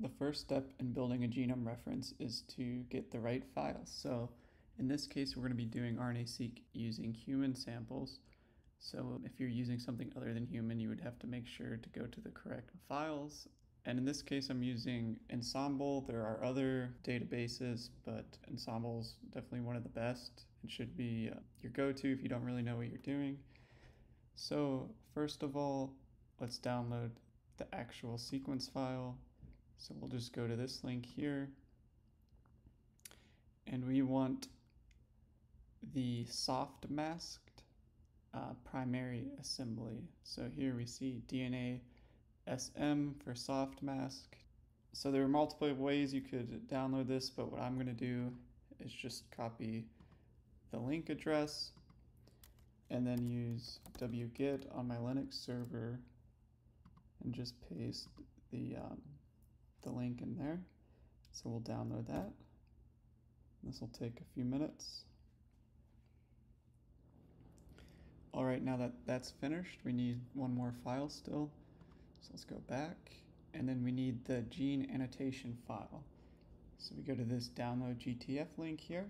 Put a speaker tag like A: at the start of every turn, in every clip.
A: The first step in building a genome reference is to get the right files. So in this case, we're going to be doing RNA-seq using human samples. So if you're using something other than human, you would have to make sure to go to the correct files. And in this case, I'm using Ensembl. There are other databases, but Ensembl is definitely one of the best. It should be uh, your go-to if you don't really know what you're doing. So first of all, let's download the actual sequence file. So we'll just go to this link here. And we want the soft masked uh, primary assembly. So here we see DNA SM for soft mask. So there are multiple ways you could download this, but what I'm going to do is just copy the link address and then use wget on my Linux server and just paste the, um, the link in there. So we'll download that. This will take a few minutes. All right, now that that's finished, we need one more file still. So let's go back and then we need the gene annotation file. So we go to this download GTF link here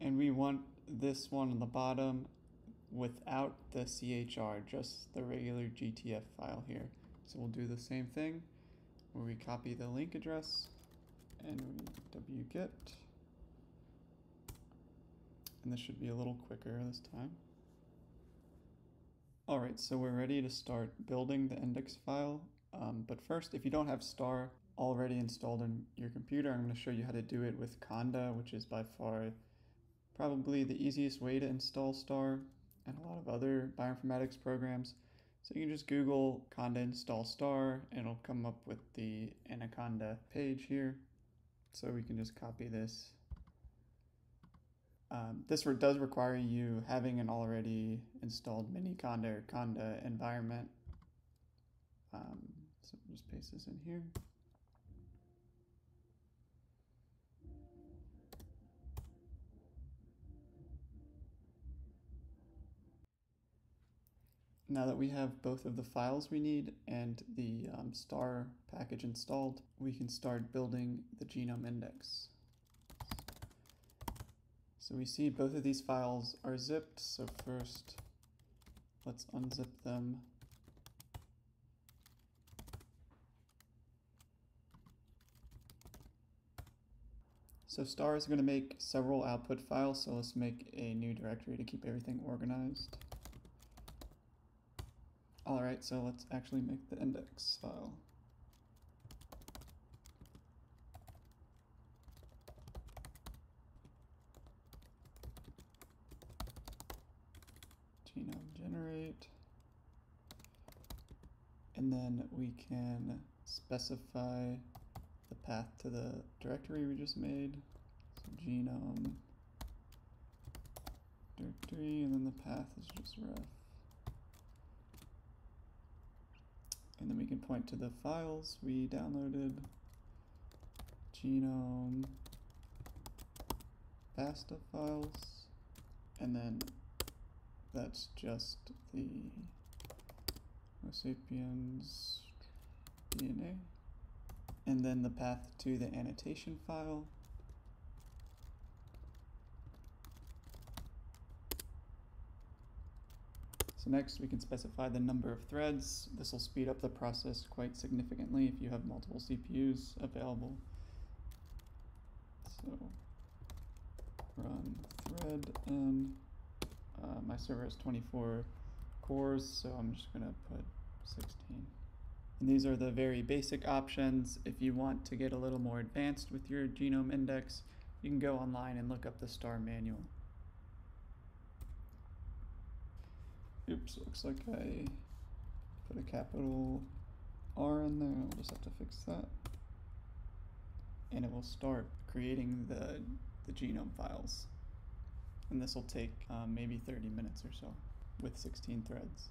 A: and we want this one on the bottom without the CHR, just the regular GTF file here. So we'll do the same thing we copy the link address and we wget. And this should be a little quicker this time. All right, so we're ready to start building the index file. Um, but first, if you don't have star already installed in your computer, I'm going to show you how to do it with Conda, which is by far probably the easiest way to install star and a lot of other bioinformatics programs. So you can just Google Conda install star and it'll come up with the Anaconda page here. So we can just copy this. Um, this does require you having an already installed Miniconda or Conda environment. Um, so just paste this in here. Now that we have both of the files we need and the um, star package installed, we can start building the genome index. So we see both of these files are zipped, so first let's unzip them. So star is going to make several output files, so let's make a new directory to keep everything organized. Alright, so let's actually make the index file. genome generate. And then we can specify the path to the directory we just made. So genome directory, and then the path is just ref. And then we can point to the files we downloaded. Genome, FASTA files, and then that's just the Sapiens DNA. And then the path to the annotation file. Next we can specify the number of threads. This will speed up the process quite significantly if you have multiple CPUs available. So run thread and Uh, my server has 24 cores, so I'm just going to put 16. And these are the very basic options. If you want to get a little more advanced with your genome index, you can go online and look up the STAR manual. Oops, looks like I put a capital R in there. I'll just have to fix that. And it will start creating the, the genome files. And this will take um, maybe 30 minutes or so with 16 threads.